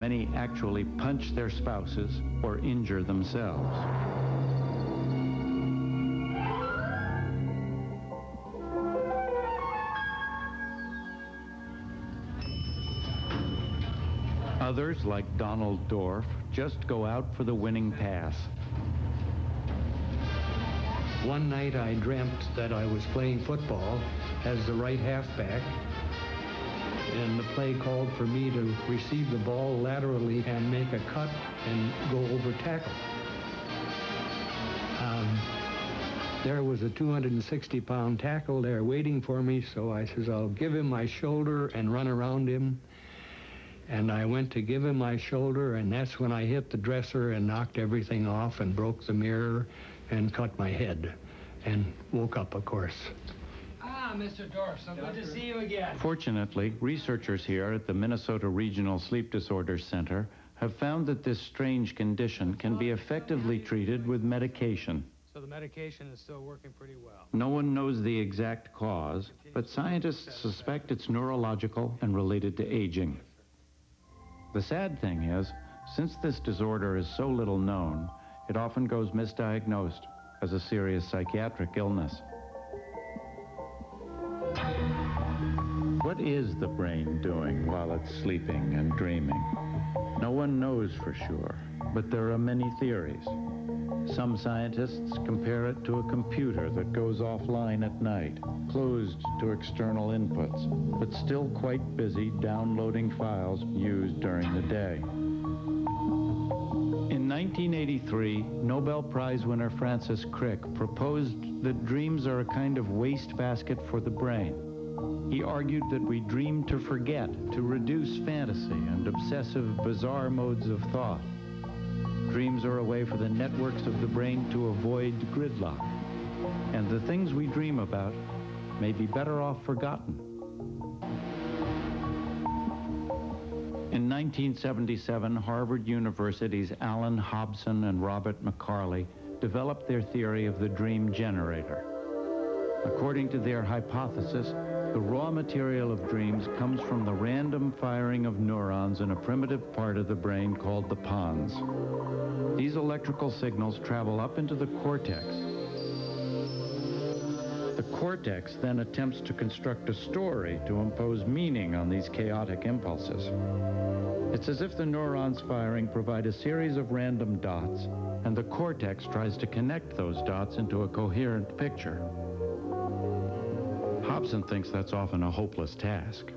Many actually punch their spouses or injure themselves. Others, like Donald Dorf, just go out for the winning pass. One night I dreamt that I was playing football as the right halfback, and the play called for me to receive the ball laterally and make a cut and go over tackle. Um, there was a 260-pound tackle there waiting for me, so I says, I'll give him my shoulder and run around him. And I went to give him my shoulder, and that's when I hit the dresser and knocked everything off and broke the mirror and cut my head and woke up, of course. Ah, Mr. Dorf, so good to see you again. Fortunately, researchers here at the Minnesota Regional Sleep Disorders Center have found that this strange condition can be effectively treated with medication. So the medication is still working pretty well. No one knows the exact cause, but scientists suspect it's neurological and related to aging. The sad thing is, since this disorder is so little known, it often goes misdiagnosed as a serious psychiatric illness. What is the brain doing while it's sleeping and dreaming? No one knows for sure, but there are many theories. Some scientists compare it to a computer that goes offline at night, closed to external inputs, but still quite busy downloading files used during the day. In 1983, Nobel Prize winner Francis Crick proposed that dreams are a kind of wastebasket for the brain. He argued that we dream to forget, to reduce fantasy and obsessive, bizarre modes of thought. Dreams are a way for the networks of the brain to avoid gridlock. And the things we dream about may be better off forgotten. In 1977, Harvard University's Allan Hobson and Robert McCarley developed their theory of the dream generator. According to their hypothesis, the raw material of dreams comes from the random firing of neurons in a primitive part of the brain called the pons. These electrical signals travel up into the cortex. The cortex then attempts to construct a story to impose meaning on these chaotic impulses. It's as if the neurons firing provide a series of random dots, and the cortex tries to connect those dots into a coherent picture. Hobson thinks that's often a hopeless task.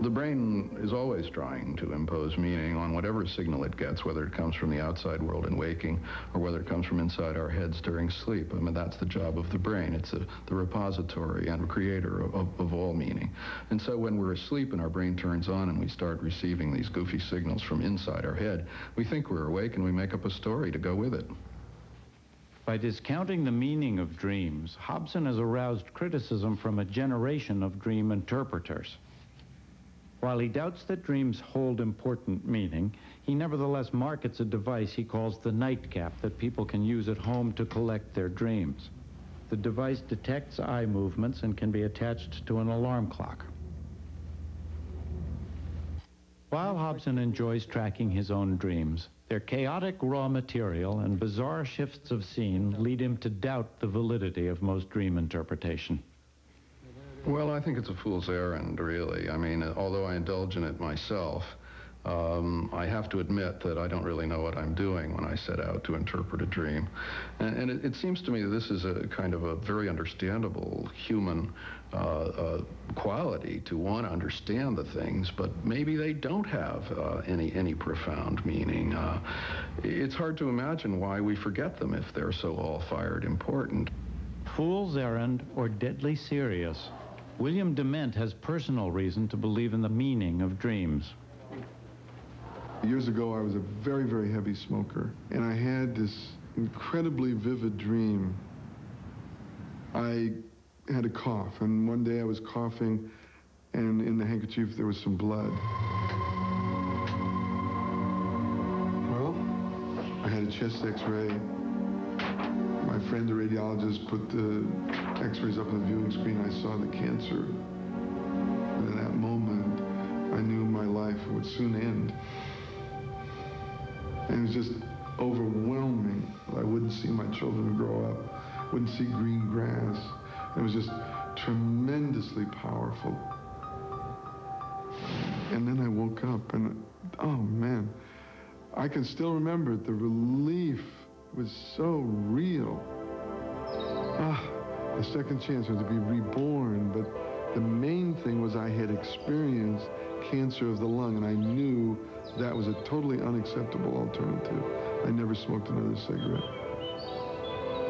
The brain is always trying to impose meaning on whatever signal it gets, whether it comes from the outside world in waking or whether it comes from inside our heads during sleep. I mean, that's the job of the brain. It's a, the repository and creator of, of, of all meaning. And so when we're asleep and our brain turns on and we start receiving these goofy signals from inside our head, we think we're awake and we make up a story to go with it. By discounting the meaning of dreams, Hobson has aroused criticism from a generation of dream interpreters. While he doubts that dreams hold important meaning, he nevertheless markets a device he calls the nightcap that people can use at home to collect their dreams. The device detects eye movements and can be attached to an alarm clock. While Hobson enjoys tracking his own dreams, their chaotic raw material and bizarre shifts of scene lead him to doubt the validity of most dream interpretation. Well, I think it's a fool's errand, really. I mean, although I indulge in it myself, um, I have to admit that I don't really know what I'm doing when I set out to interpret a dream. And, and it, it, seems to me that this is a kind of a very understandable human uh, uh, quality to want to understand the things, but maybe they don't have uh, any, any profound meaning. Uh, it's hard to imagine why we forget them if they're so all-fired important. Fool's errand or deadly serious. William Dement has personal reason to believe in the meaning of dreams. Years ago, I was a very, very heavy smoker, and I had this incredibly vivid dream. I had a cough, and one day I was coughing, and in the handkerchief there was some blood. Well, I had a chest x-ray. My friend, the radiologist, put the x-rays up on the viewing screen. I saw the cancer. And in that moment, I knew my life would soon end. And it was just overwhelming. I wouldn't see my children grow up, wouldn't see green grass. It was just tremendously powerful. And then I woke up and, oh man, I can still remember it. The relief was so real. Ah, the second chance was to be reborn, but the main thing was I had experienced cancer of the lung, and I knew that was a totally unacceptable alternative. I never smoked another cigarette.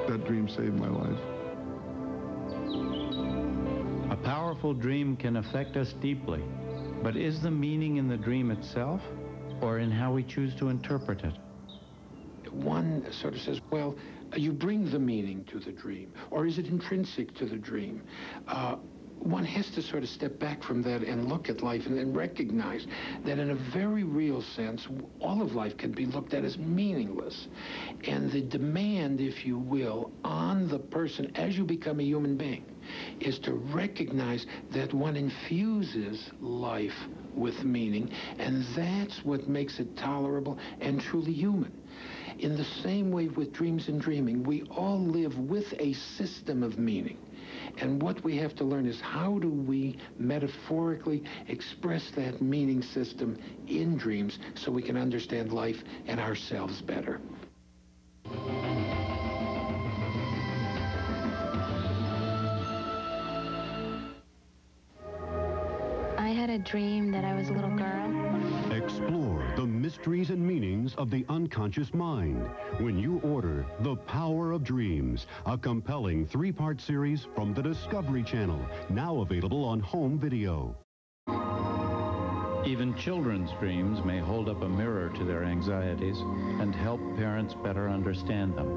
That dream saved my life. A powerful dream can affect us deeply, but is the meaning in the dream itself or in how we choose to interpret it? One sort of says, well, you bring the meaning to the dream, or is it intrinsic to the dream? Uh, one has to sort of step back from that and look at life and then recognize that in a very real sense, all of life can be looked at as meaningless. And the demand, if you will, on the person as you become a human being is to recognize that one infuses life with meaning, and that's what makes it tolerable and truly human. In the same way with dreams and dreaming, we all live with a system of meaning. And what we have to learn is how do we metaphorically express that meaning system in dreams so we can understand life and ourselves better. I had a dream that I was a little girl. Explore the mysteries and meanings of the unconscious mind when you order The Power of Dreams, a compelling three-part series from the Discovery Channel, now available on home video. Even children's dreams may hold up a mirror to their anxieties and help parents better understand them.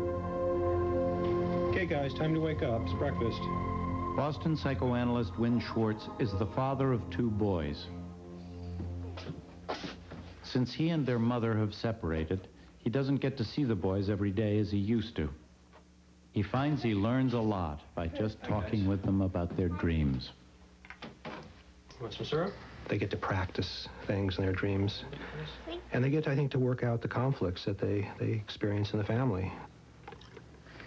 Okay, guys, time to wake up. It's breakfast. Boston psychoanalyst Wynn Schwartz is the father of two boys. Since he and their mother have separated, he doesn't get to see the boys every day as he used to. He finds he learns a lot by just talking with them about their dreams. Want some syrup? They get to practice things in their dreams. And they get, I think, to work out the conflicts that they, they experience in the family.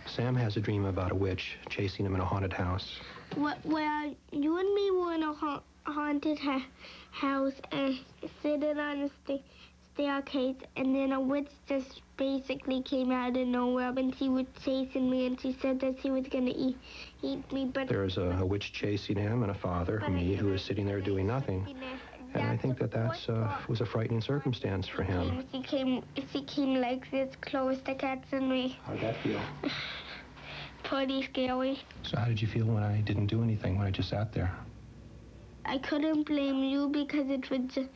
Sam has a dream about a witch chasing him in a haunted house. Well, you and me were in a ha- haunted ha- house and sitting on the sta- staircase, and then a witch just basically came out of nowhere, and she was chasing me, and she said that she was gonna eat, eat me, but There's a, a witch chasing him and a father, me, who is sitting there doing nothing. And I think that that uh, was a frightening circumstance for him. she came, she came like this close to catching me. How did that feel? Pretty scary. So how did you feel when I didn't do anything, when I just sat there? I couldn't blame you because it was ju-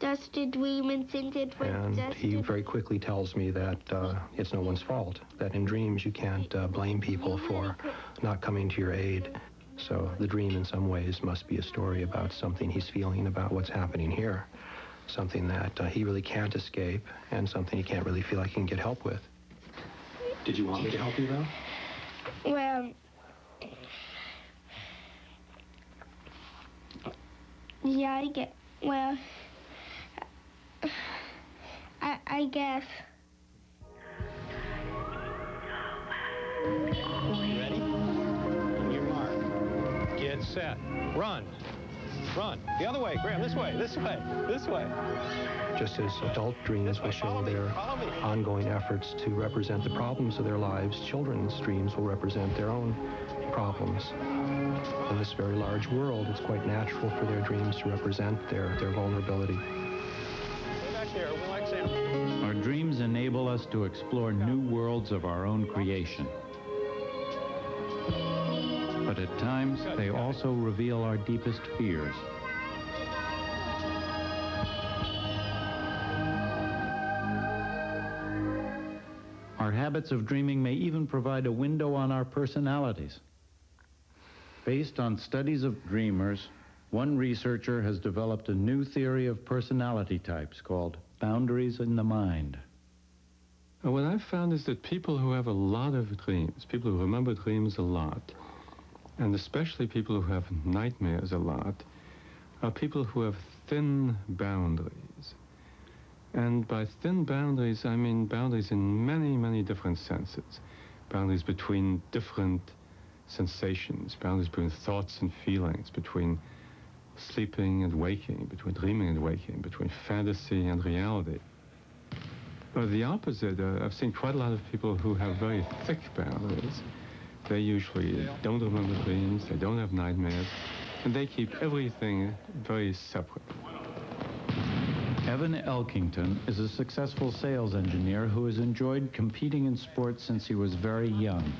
just a dream, and since it was And just he a very quickly tells me that uh, it's no one's fault, that in dreams you can't uh, blame people for not coming to your aid. So the dream, in some ways, must be a story about something he's feeling about what's happening here, something that uh, he really can't escape, and something he can't really feel like he can get help with. Did you want me to help you, though? Well, yeah, I get. Well, I I guess. Ready? On your mark. Get set. Run. Run. The other way, Graham. This way. This way. This way. Just as adult dreams will show their ongoing efforts to represent the problems of their lives, children's dreams will represent their own problems. In this very large world, it's quite natural for their dreams to represent their, their vulnerability. Stay back there. We like Sam. Our dreams enable us to explore new worlds of our own creation. But at times, they also reveal our deepest fears. Our habits of dreaming may even provide a window on our personalities. Based on studies of dreamers, one researcher has developed a new theory of personality types called boundaries in the mind. Uh, What I've found is that people who have a lot of dreams, people who remember dreams a lot, and especially people who have nightmares a lot, are people who have thin boundaries. And by thin boundaries, I mean boundaries in many, many different senses. Boundaries between different sensations, boundaries between thoughts and feelings, between sleeping and waking, between dreaming and waking, between fantasy and reality. But the opposite, uh, I've seen quite a lot of people who have very thick boundaries. They usually don't remember dreams, they don't have nightmares, and they keep everything very separate. Evan Elkington is a successful sales engineer who has enjoyed competing in sports since he was very young.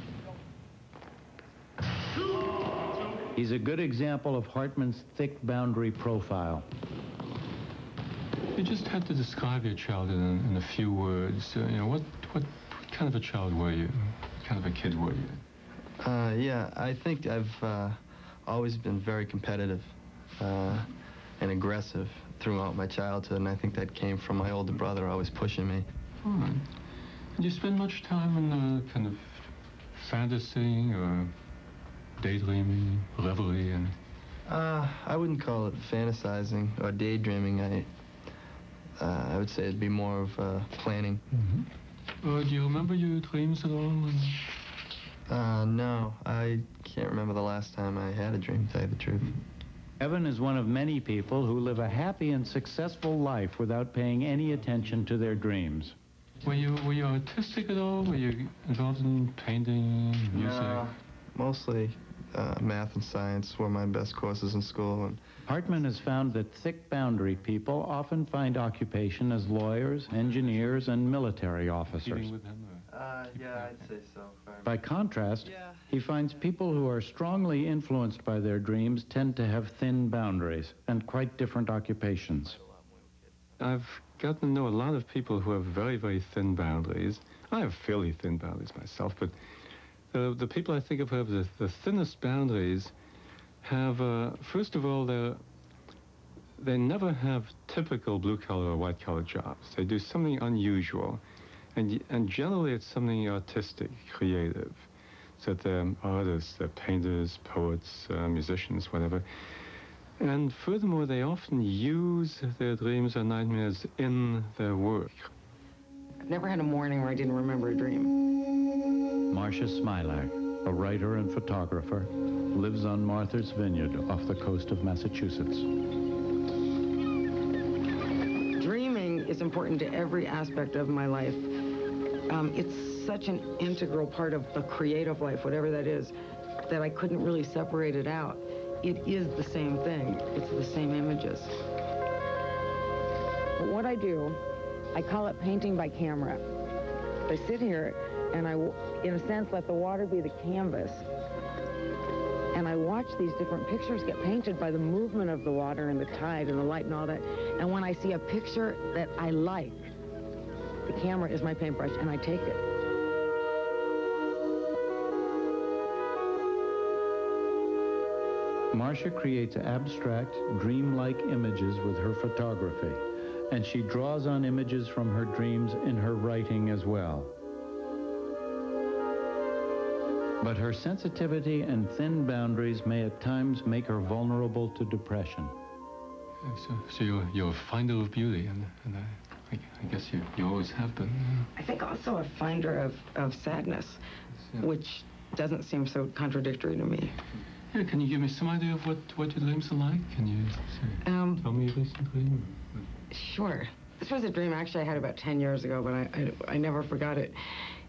He's a good example of Hartmann's thick boundary profile. You just had to describe your childhood in, in a few words. Uh, you know, what, what, what kind of a child were you? What kind of a kid were you? Uh, yeah, I think I've uh, always been very competitive uh, and aggressive throughout my childhood, and I think that came from my older brother always pushing me. All right. Did you spend much time in uh, kind of fantasy or daydreaming, reverie, and? Uh, I wouldn't call it fantasizing or daydreaming. I, uh, I would say it'd be more of uh, planning. Mm-hmm. Uh, do you remember your dreams at all? Uh, no, I can't remember the last time I had a dream, to tell you the truth. Evan is one of many people who live a happy and successful life without paying any attention to their dreams. Were you were you artistic at all? Were you involved in painting, music? No, mostly uh, math and science were my best courses in school. And Hartmann has found that thick boundary people often find occupation as lawyers, engineers, and military officers. uh, yeah, I'd say so. By contrast, he finds people who are strongly influenced by their dreams tend to have thin boundaries and quite different occupations. I've gotten to know a lot of people who have very, very thin boundaries. I have fairly thin boundaries myself, but the, the people I think of who have the, the thinnest boundaries have, uh, first of all, they they never have typical blue-collar or white-collar jobs. They do something unusual, and, and generally it's something artistic, creative. So they're artists, they're painters, poets, uh, musicians, whatever. And furthermore, they often use their dreams or nightmares in their work. I've never had a morning where I didn't remember a dream. Marcia Smilak, a writer and photographer, lives on Martha's Vineyard off the coast of Massachusetts. Dreaming is important to every aspect of my life. Um, it's such an integral part of the creative life, whatever that is, that I couldn't really separate it out. It is the same thing. It's the same images. But what I do, I call it painting by camera. I sit here and I, in a sense, let the water be the canvas. And I watch these different pictures get painted by the movement of the water and the tide and the light and all that. And when I see a picture that I like, the camera is my paintbrush and I take it. Marcia creates abstract, dreamlike images with her photography, and she draws on images from her dreams in her writing as well. But her sensitivity and thin boundaries may at times make her vulnerable to depression. So, so you're, you're a finder of beauty, and, and I, I, I guess you, you always have been. I think also a finder of, of sadness, Yeah. which doesn't seem so contradictory to me. Yeah, can you give me some idea of what, what your dreams are like? Can you say, Um, tell me a recent dream? Sure. This was a dream actually I had about 10 years ago, but I, I, I never forgot it.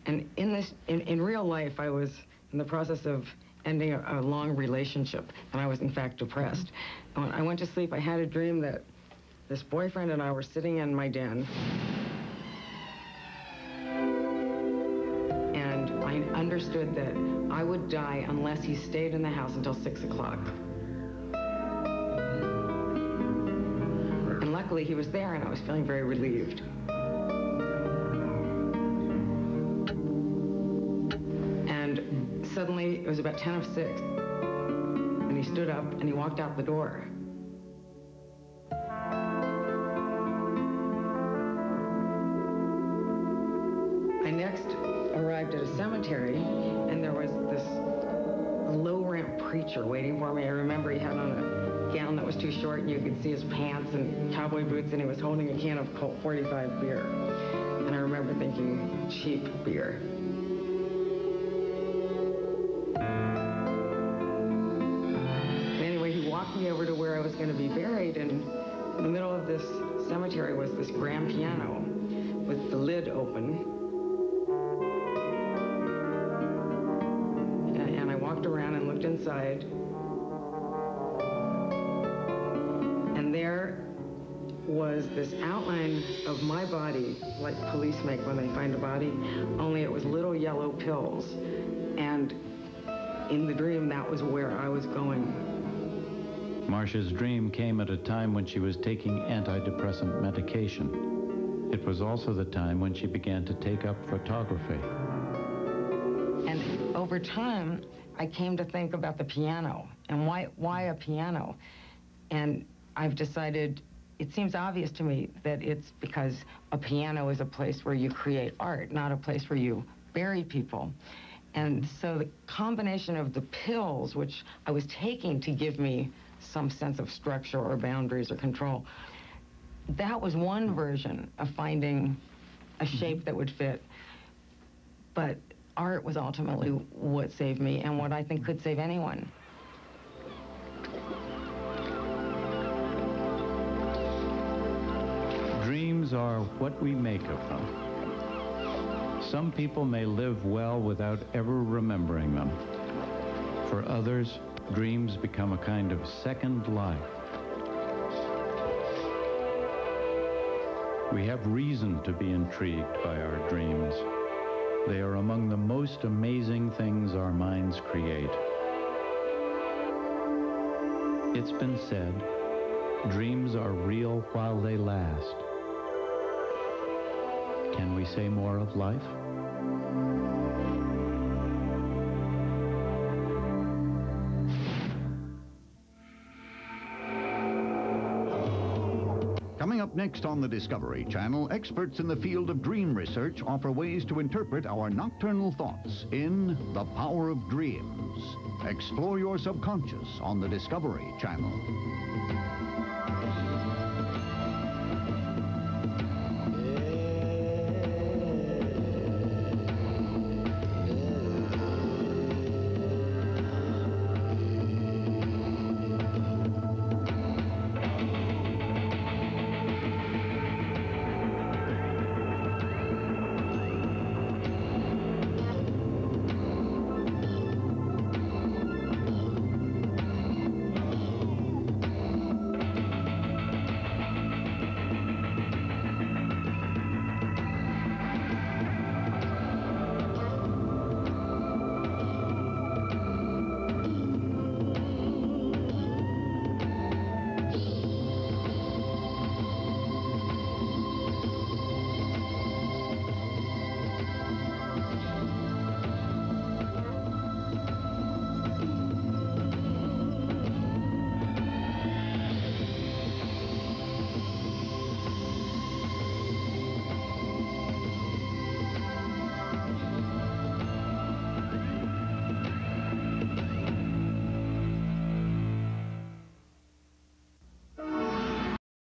And in this, in, in real life, I was in the process of ending a, a long relationship, and I was in fact depressed. And when I went to sleep, I had a dream that this boyfriend and I were sitting in my den, and I understood that I would die unless he stayed in the house until 6 o'clock. Luckily, he was there, and I was feeling very relieved. And suddenly, it was about 10 of 6, and he stood up and he walked out the door. I next arrived at a cemetery, and there was this low-rent preacher waiting for me. I remember he had on a gown that was too short and you could see his pants and cowboy boots and he was holding a can of Colt 45 beer. And I remember thinking, cheap beer. Anyway, he walked me over to where I was going to be buried and in the middle of this cemetery was this grand piano with the lid open. And, and I walked around and looked inside was this outline of my body, like police make when they find a body, only it was little yellow pills. And in the dream, that was where I was going. Marcia's dream came at a time when she was taking antidepressant medication. It was also the time when she began to take up photography. And over time, I came to think about the piano and why, why a piano? And I've decided, it seems obvious to me that it's because a piano is a place where you create art, not a place where you bury people. And so the combination of the pills, which I was taking to give me some sense of structure or boundaries or control, that was one version of finding a mm-hmm. shape that would fit. But art was ultimately what saved me and what I think could save anyone. Are what we make of them. Some people may live well without ever remembering them. For others, dreams become a kind of second life. We have reason to be intrigued by our dreams. They are among the most amazing things our minds create. It's been said, dreams are real while they last. Can we say more of life? Coming up next on the Discovery Channel, experts in the field of dream research offer ways to interpret our nocturnal thoughts in The Power of Dreams. Explore your subconscious on the Discovery Channel.